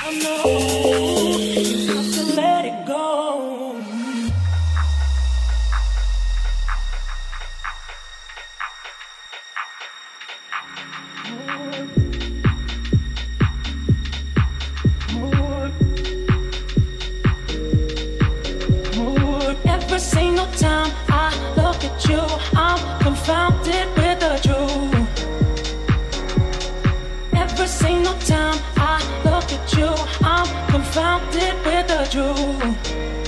I know. you